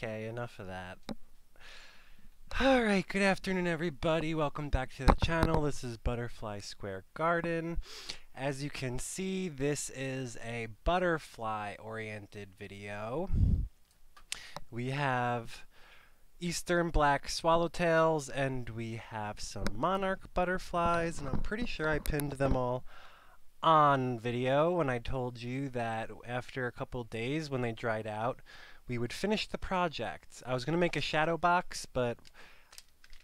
Okay, enough of that. Alright, good afternoon everybody. Welcome back to the channel. This is Butterfly Square Garden. As you can see, this is a butterfly oriented video. We have eastern black swallowtails and we have some monarch butterflies and I'm pretty sure I pinned them all on video when I told you that after a couple days when they dried out we would finish the project. I was going to make a shadow box, but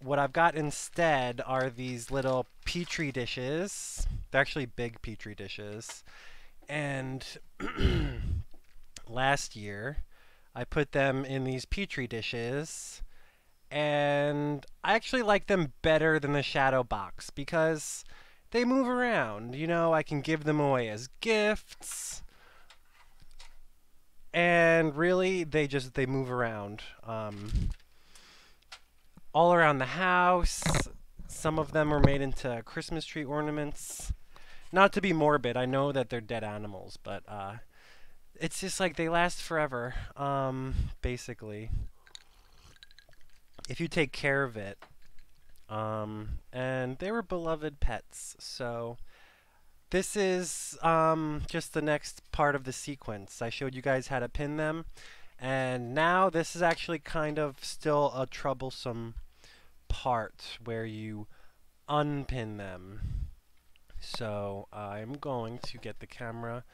what I've got instead are these little petri dishes. They're actually big petri dishes. And last year, I put them in these petri dishes, and I actually like them better than the shadow box because they move around. You know, I can give them away as gifts and really they just they move around um, all around the house. Some of them are made into christmas tree ornaments. Not to be morbid i know that they're dead animals but uh, it's just like they last forever um, basically. If you take care of it um, and they were beloved pets so this is um, just the next part of the sequence. I showed you guys how to pin them. And now this is actually kind of still a troublesome part where you unpin them. So I'm going to get the camera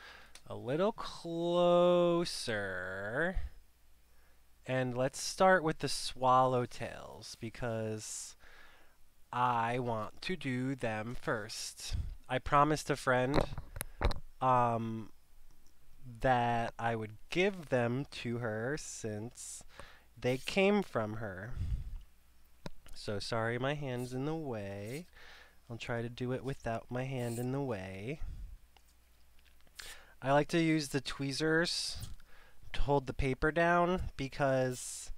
a little closer. And let's start with the swallowtails because I want to do them first. I promised a friend um, that I would give them to her since they came from her. So sorry my hand's in the way. I'll try to do it without my hand in the way. I like to use the tweezers to hold the paper down because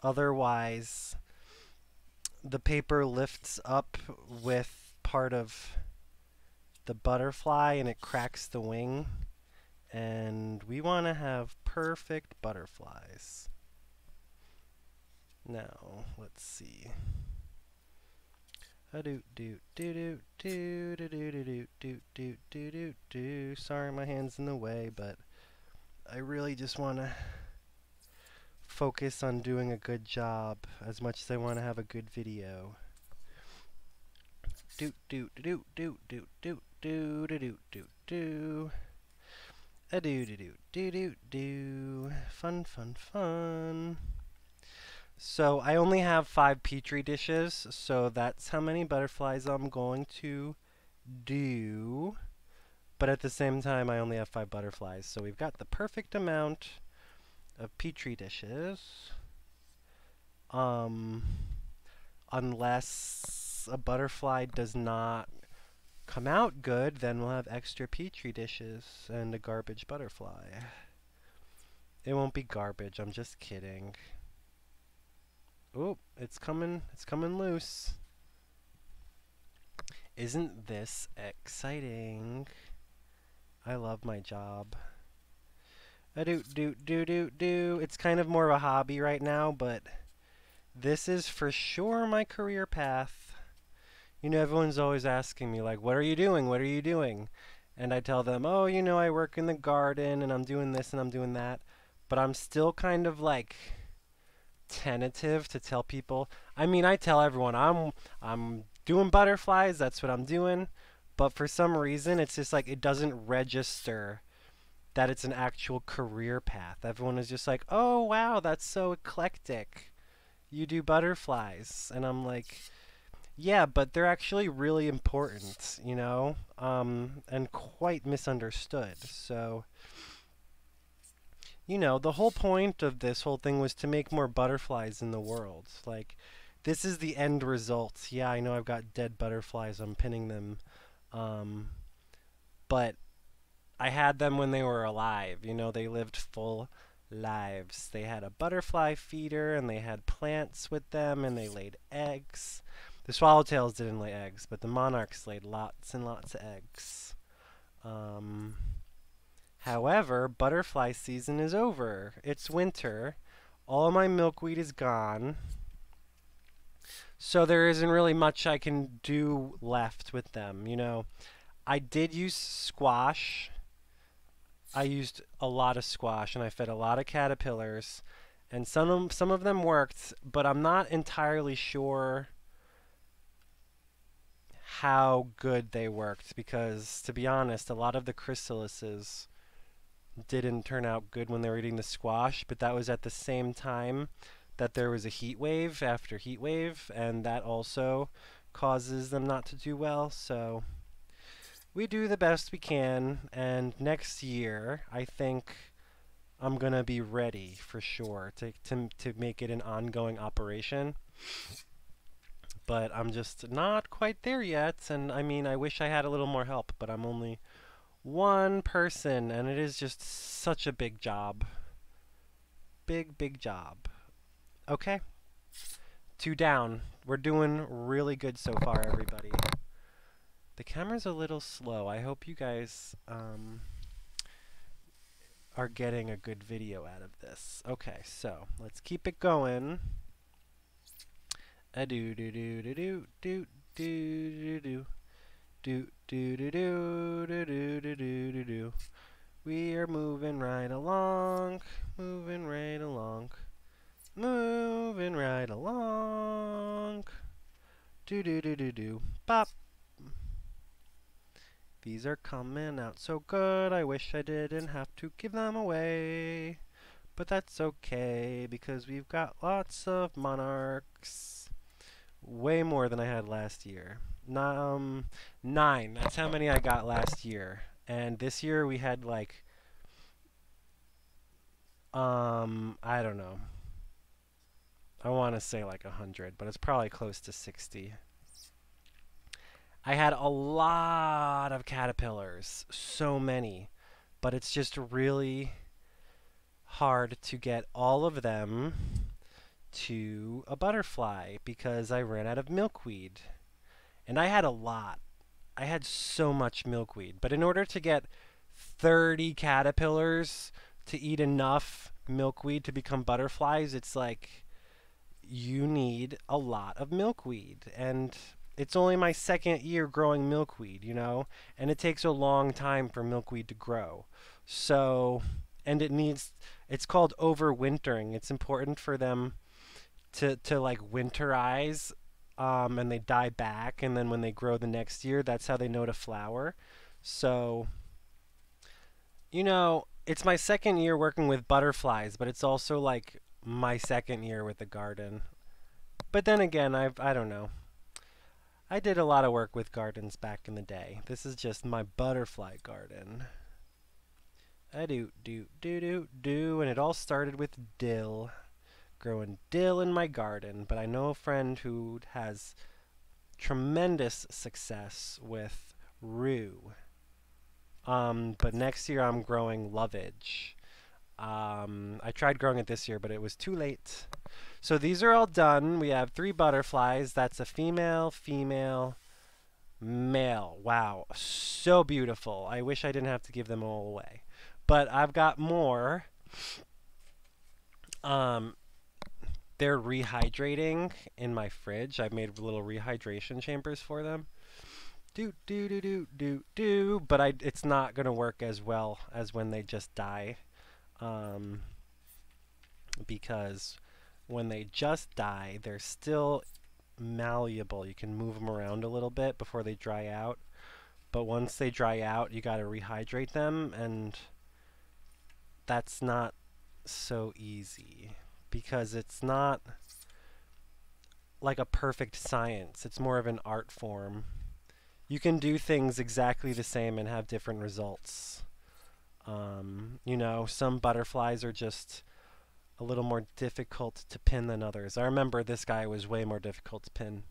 otherwise the paper lifts up with part of the butterfly and it cracks the wing. And we want to have perfect butterflies. Now, let's see. A do do do do do do do do do do do do do. Sorry, my hand's in the way, but I really just want to focus on doing a good job as much as I want to have a good video. Do do do do do do do do do do do. A do do do do do do. Fun, fun, fun. So I only have five petri dishes, so that's how many butterflies I'm going to do. But at the same time, I only have five butterflies, so we've got the perfect amount of petri dishes. Um, unless a butterfly does not come out good, then we'll have extra petri dishes and a garbage butterfly. It won't be garbage, I'm just kidding. Oh, it's coming, it's coming loose. Isn't this exciting? I love my job. A do do do do do. It's kind of more of a hobby right now, but this is for sure my career path you know, everyone's always asking me, like, what are you doing? What are you doing? And I tell them, oh, you know, I work in the garden and I'm doing this and I'm doing that. But I'm still kind of like tentative to tell people. I mean, I tell everyone I'm I'm doing butterflies, that's what I'm doing. But for some reason, it's just like it doesn't register that it's an actual career path. Everyone is just like, "Oh, wow, that's so eclectic. You do butterflies." And I'm like, yeah, but they're actually really important, you know, um, and quite misunderstood. So, you know, the whole point of this whole thing was to make more butterflies in the world. Like, this is the end result. Yeah, I know I've got dead butterflies. I'm pinning them. Um, but I had them when they were alive. You know, they lived full lives. They had a butterfly feeder and they had plants with them and they laid eggs. The swallowtails didn't lay eggs, but the monarchs laid lots and lots of eggs. Um, however, butterfly season is over. It's winter. all my milkweed is gone. So there isn't really much I can do left with them, you know. I did use squash. I used a lot of squash and I fed a lot of caterpillars and some of, some of them worked, but I'm not entirely sure how good they worked because to be honest, a lot of the chrysalises didn't turn out good when they were eating the squash, but that was at the same time that there was a heat wave after heat wave, and that also causes them not to do well. So we do the best we can, and next year I think I'm gonna be ready for sure to to to make it an ongoing operation. But I'm just not quite there yet, and I mean I wish I had a little more help, but I'm only one person, and it is just such a big job. Big, big job. Okay. Two down. We're doing really good so far, everybody. The camera's a little slow. I hope you guys um, are getting a good video out of this. Okay, so let's keep it going. A do do do do do do do do do. Do do do do do do do do do do. We are moving right along, moving right along, moving right along. Do do do do do. Bop. These are coming out so good. I wish I didn't have to give them away. But that's okay because we've got lots of monarchs. Way more than I had last year um, nine. That's how many I got last year. And this year we had like, um, I don't know. I want to say like a hundred, but it's probably close to sixty. I had a lot of caterpillars, so many, but it's just really hard to get all of them to a butterfly because I ran out of milkweed. And I had a lot. I had so much milkweed. But in order to get 30 caterpillars to eat enough milkweed to become butterflies, it's like you need a lot of milkweed. And it's only my second year growing milkweed, you know? And it takes a long time for milkweed to grow. So, and it needs, it's called overwintering. It's important for them to, to like winterize um, and they die back, and then when they grow the next year, that's how they know to flower. So, you know, it's my second year working with butterflies, but it's also like my second year with the garden. But then again, I've I don't know. I did a lot of work with gardens back in the day. This is just my butterfly garden. I do do do do do, and it all started with dill growing dill in my garden, but I know a friend who has tremendous success with rue. Um, but next year I'm growing lovage. Um, I tried growing it this year, but it was too late. So these are all done. We have three butterflies. That's a female, female, male. Wow, so beautiful. I wish I didn't have to give them all away. But I've got more. Um, they're rehydrating in my fridge. I've made little rehydration chambers for them. Do do do do do do, but I it's not gonna work as well as when they just die, um, because when they just die, they're still malleable. You can move them around a little bit before they dry out, but once they dry out, you gotta rehydrate them, and that's not so easy because it's not like a perfect science. It's more of an art form. You can do things exactly the same and have different results. Um, you know, some butterflies are just a little more difficult to pin than others. I remember this guy was way more difficult to pin.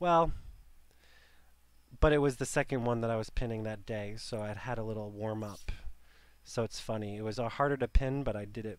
Well, but it was the second one that I was pinning that day, so I had a little warm up. So it's funny. It was uh, harder to pin, but I did it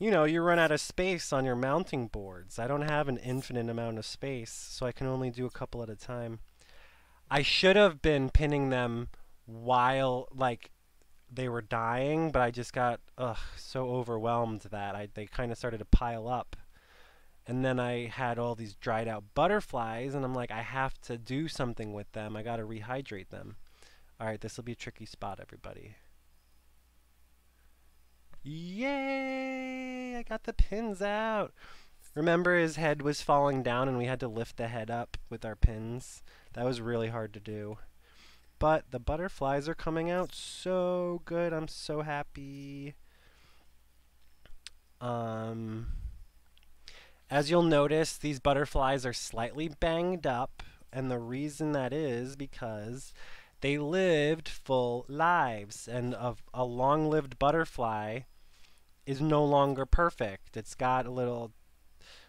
you know, you run out of space on your mounting boards. I don't have an infinite amount of space, so I can only do a couple at a time. I should have been pinning them while, like, they were dying, but I just got ugh, so overwhelmed that I, they kind of started to pile up. And then I had all these dried out butterflies, and I'm like, I have to do something with them. I got to rehydrate them. All right, this will be a tricky spot, everybody. Yay! I got the pins out. Remember his head was falling down and we had to lift the head up with our pins? That was really hard to do. But the butterflies are coming out so good. I'm so happy. Um, as you'll notice, these butterflies are slightly banged up. And the reason that is because they lived full lives. And a, a long-lived butterfly is no longer perfect. It's got a little,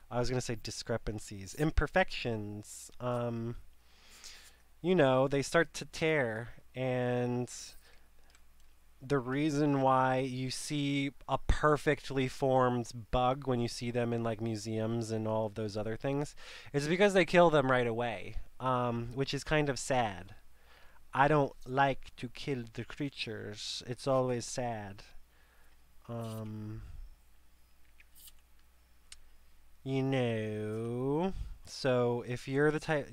I was going to say discrepancies, imperfections. Um, you know, they start to tear. And the reason why you see a perfectly formed bug when you see them in like museums and all of those other things is because they kill them right away, um, which is kind of sad. I don't like to kill the creatures. It's always sad. Um, you know, so if you're the type,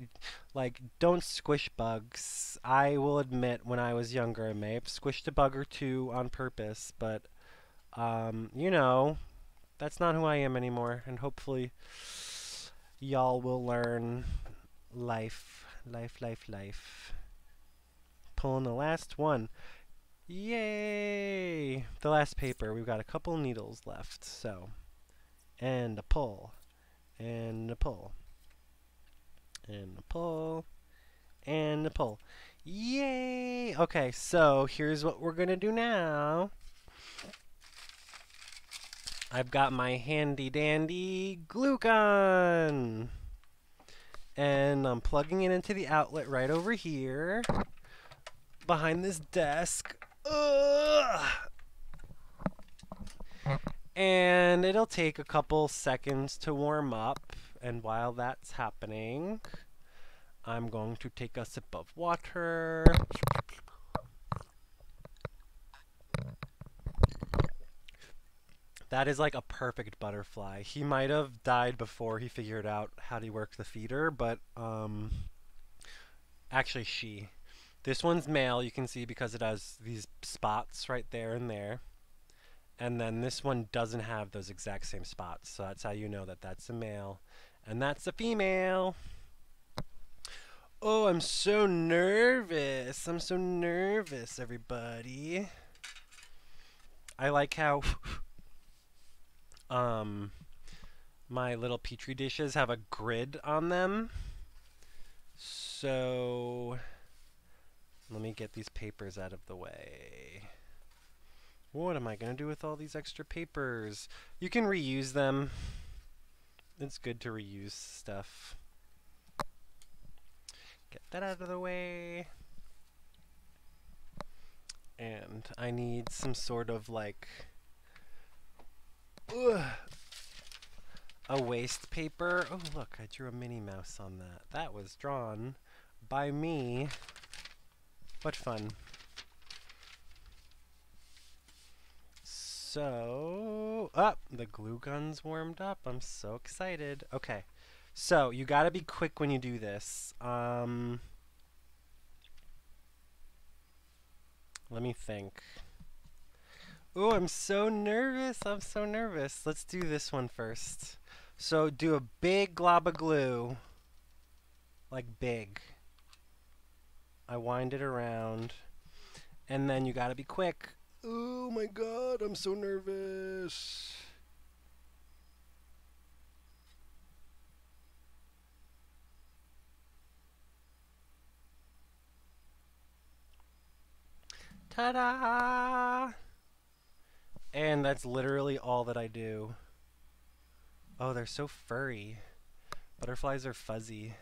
like, don't squish bugs. I will admit, when I was younger, I may have squished a bug or two on purpose, but, um, you know, that's not who I am anymore, and hopefully y'all will learn life, life, life, life. Pulling the last one. Yay! The last paper. We've got a couple needles left, so. And a pull. And a pull. And a pull. And a pull. Yay! Okay, so here's what we're to do now. I've got my handy dandy glue gun. And I'm plugging it into the outlet right over here behind this desk. Ugh. And it'll take a couple seconds to warm up. And while that's happening, I'm going to take a sip of water. That is like a perfect butterfly. He might have died before he figured out how to work the feeder, but um, actually she. This one's male, you can see because it has these spots right there and there. And then this one doesn't have those exact same spots, so that's how you know that that's a male. And that's a female. Oh, I'm so nervous. I'm so nervous, everybody. I like how um my little petri dishes have a grid on them. So let me get these papers out of the way. What am I going to do with all these extra papers? You can reuse them. It's good to reuse stuff. Get that out of the way. And I need some sort of like ugh, a waste paper. Oh, look, I drew a Minnie Mouse on that. That was drawn by me. What fun. So, up, oh, the glue gun's warmed up. I'm so excited. Okay, so you gotta be quick when you do this. Um, let me think. Oh, I'm so nervous. I'm so nervous. Let's do this one first. So do a big glob of glue. Like big. I wind it around. And then you gotta be quick. Oh my god, I'm so nervous. Ta-da! And that's literally all that I do. Oh, they're so furry. Butterflies are fuzzy.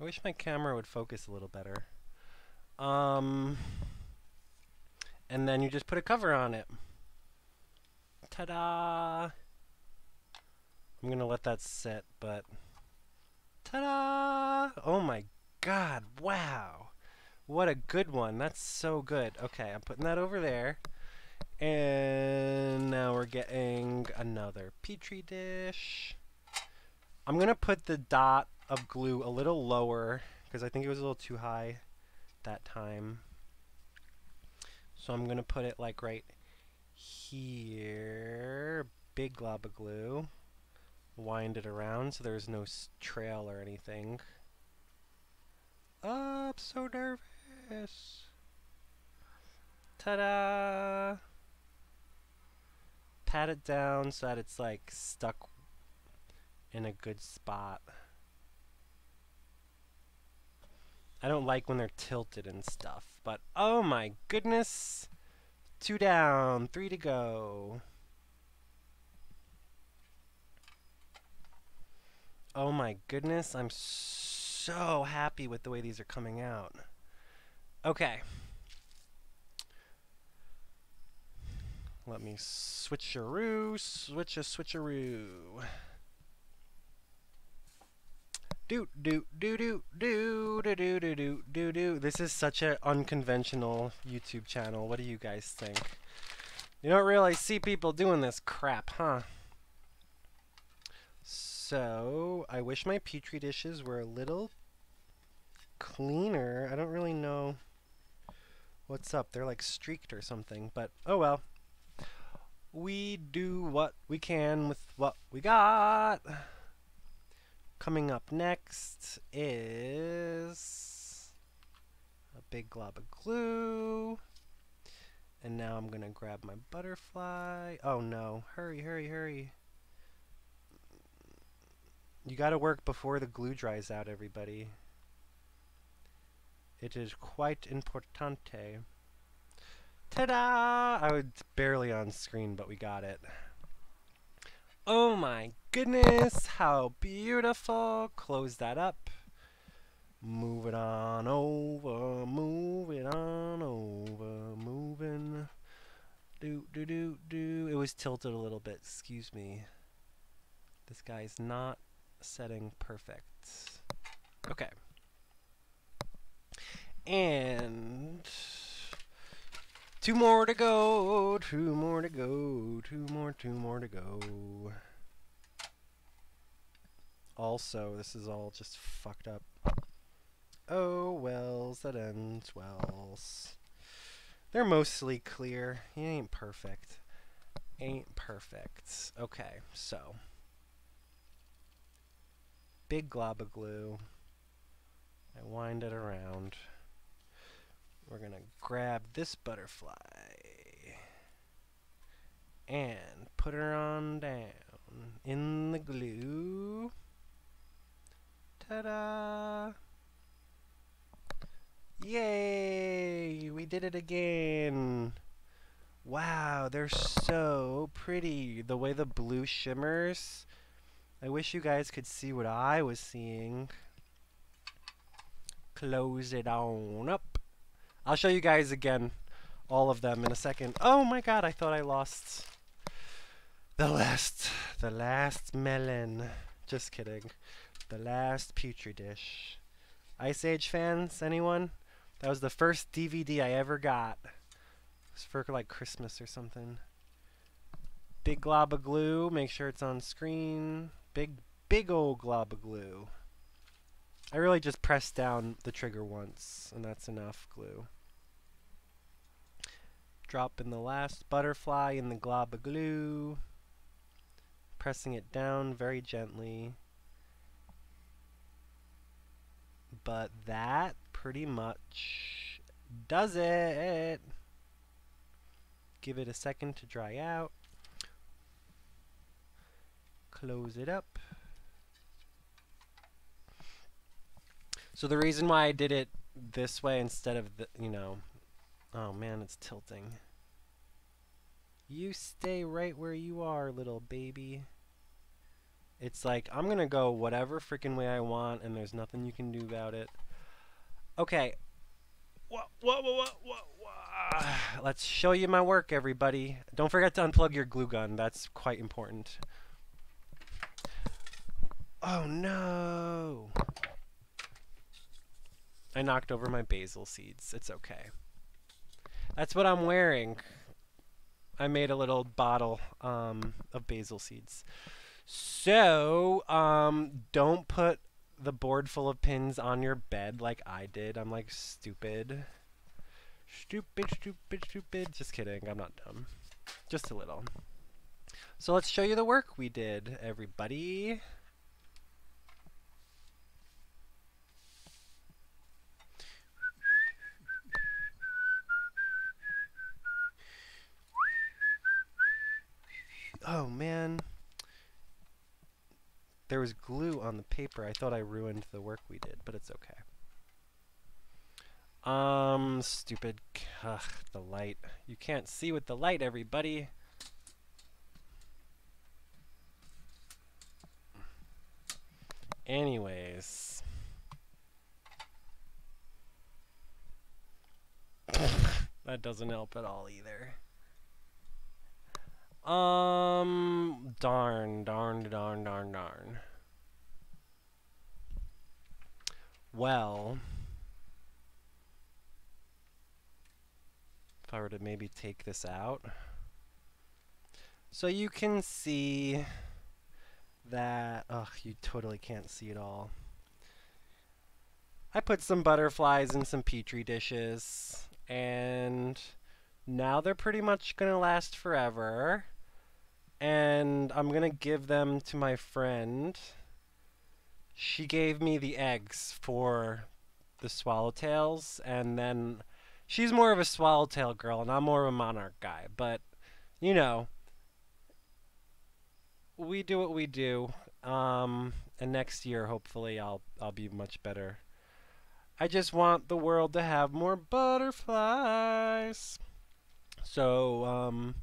I wish my camera would focus a little better. Um, and then you just put a cover on it. Ta-da! I'm gonna let that sit, but ta-da! Oh my god, wow! What a good one. That's so good. Okay, I'm putting that over there. And now we're getting another petri dish. I'm to put the dot of glue a little lower because I think it was a little too high that time. So I'm going to put it like right here. Big glob of glue. Wind it around so there's no trail or anything. Oh, I'm so nervous. Ta-da! Pat it down so that it's like stuck in a good spot. I don't like when they're tilted and stuff, but oh my goodness! Two down, three to go. Oh my goodness, I'm so happy with the way these are coming out. Okay. Let me switcheroo, switch a switcheroo. Do do do do do do do do do do do. This is such an unconventional YouTube channel. What do you guys think? You don't really see people doing this crap, huh? So, I wish my petri dishes were a little cleaner. I don't really know what's up. They're like streaked or something, but oh well we do what we can with what we got. Coming up next is a big glob of glue. And now I'm going to grab my butterfly. Oh no, hurry, hurry, hurry. You got to work before the glue dries out, everybody. It is quite importante. Ta-da! I was barely on screen, but we got it. Oh my goodness, how beautiful. Close that up. Move it on over, move it on over, moving. Do, do, do, do. It was tilted a little bit, excuse me. This guy's not setting perfect. Okay. And Two more to go, two more to go, two more, two more to go. Also, this is all just fucked up. Oh, wells, that ends wells. They're mostly clear. He ain't perfect. Ain't perfect. Okay, so. Big glob of glue. I wind it around. We're to grab this butterfly and put her on down in the glue. Ta-da! Yay! We did it again! Wow, they're so pretty. The way the blue shimmers. I wish you guys could see what I was seeing. Close it on up. I'll show you guys again all of them in a second. Oh my god, I thought I lost the last, the last melon. Just kidding. The last Petri dish. Ice Age fans, anyone? That was the first DVD I ever got. It was for like Christmas or something. Big glob of glue, make sure it's on screen. Big, big old glob of glue. I really just pressed down the trigger once, and that's enough glue. Drop in the last butterfly in the glob of glue. Pressing it down very gently. But that pretty much does it. Give it a second to dry out. Close it up. So the reason why I did it this way instead of, the, you know, oh man, it's tilting. You stay right where you are, little baby. It's like, I'm gonna go whatever freaking way I want, and there's nothing you can do about it. Okay. Whoa, whoa, whoa, whoa, whoa. Let's show you my work, everybody. Don't forget to unplug your glue gun. That's quite important. Oh no! I knocked over my basil seeds. It's okay. That's what I'm wearing. I made a little bottle um, of basil seeds. So, um, don't put the board full of pins on your bed like I did. I'm like stupid. Stupid, stupid, stupid. Just kidding. I'm not dumb. Just a little. So let's show you the work we did, everybody. Oh man. There was glue on the paper. I thought I ruined the work we did, but it's okay. Um, stupid. Ugh, the light. You can't see with the light, everybody. Anyways. that doesn't help at all either. Um, darn, darn, darn, darn, darn. Well, if I were to maybe take this out. So you can see that, ugh, you totally can't see it all. I put some butterflies in some petri dishes, and now they're pretty much going to last forever and I'm gonna give them to my friend. She gave me the eggs for the swallowtails, and then she's more of a swallowtail girl, and I'm more of a monarch guy. But you know, we do what we do. Um, and next year, hopefully, I'll I'll be much better. I just want the world to have more butterflies. So, um,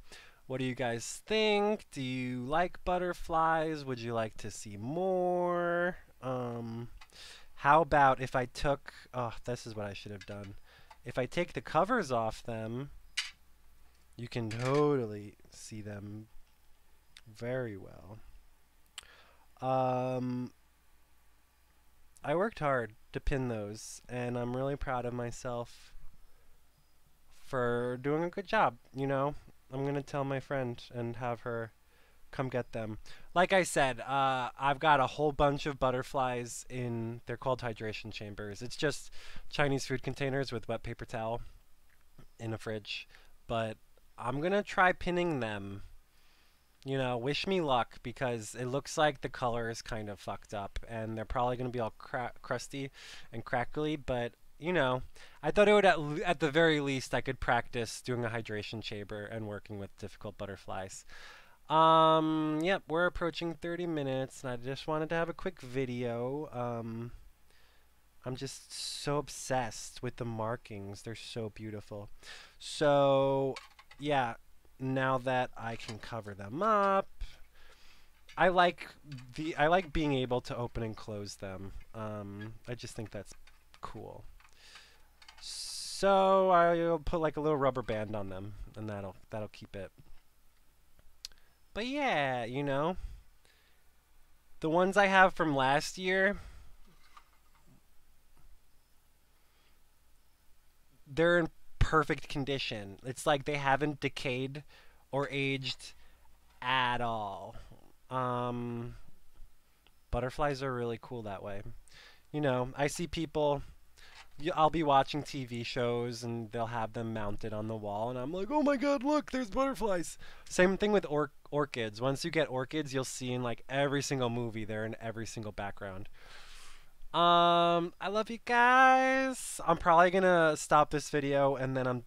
what do you guys think? Do you like butterflies? Would you like to see more? Um, how about if I took... Oh, this is what I should have done. If I take the covers off them, you can totally see them very well. Um, I worked hard to pin those, and I'm really proud of myself for doing a good job, you know? I'm gonna tell my friend and have her come get them. Like I said, uh, I've got a whole bunch of butterflies in. They're called hydration chambers. It's just Chinese food containers with wet paper towel in a fridge. But I'm gonna try pinning them. You know, wish me luck because it looks like the color is kind of fucked up and they're probably gonna be all crusty and crackly. But you know, I thought it would at, at the very least I could practice doing a hydration chamber and working with difficult butterflies. Um, yep, we're approaching 30 minutes, and I just wanted to have a quick video. Um, I'm just so obsessed with the markings. They're so beautiful. So, yeah, now that I can cover them up, I like the I like being able to open and close them. Um, I just think that's cool. So I'll put like a little rubber band on them, and that'll that'll keep it. But yeah, you know, the ones I have from last year, they're in perfect condition. It's like they haven't decayed or aged at all. Um, butterflies are really cool that way. You know, I see people I'll be watching TV shows and they'll have them mounted on the wall, and I'm like, oh my god, look, there's butterflies. Same thing with or- orchids. Once you get orchids, you'll see in like every single movie, they're in every single background. Um, I love you guys. I'm probably gonna stop this video and then I'm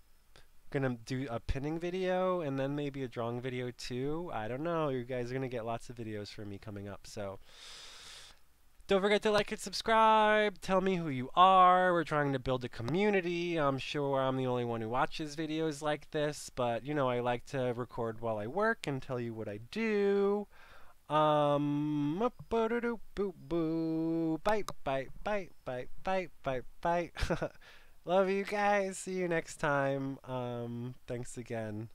gonna do a pinning video and then maybe a drawing video too. I don't know. You guys are gonna get lots of videos from me coming up, so. Don't forget to like and subscribe. Tell me who you are. We're trying to build a community. I'm sure I'm the only one who watches videos like this, but you know, I like to record while I work and tell you what I do. Um, boo boo boo. Bite, bite, bite, bite, bite, bite, bite. Love you guys. See you next time. Um, thanks again.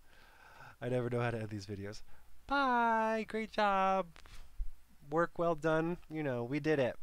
I never know how to end these videos. Bye. Great job work well done. You know, we did it.